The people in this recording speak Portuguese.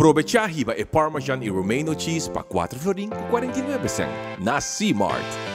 Aprovecha hiba e Parmesan e Romano cheese pa 4 florin 49 cent na C-Mart.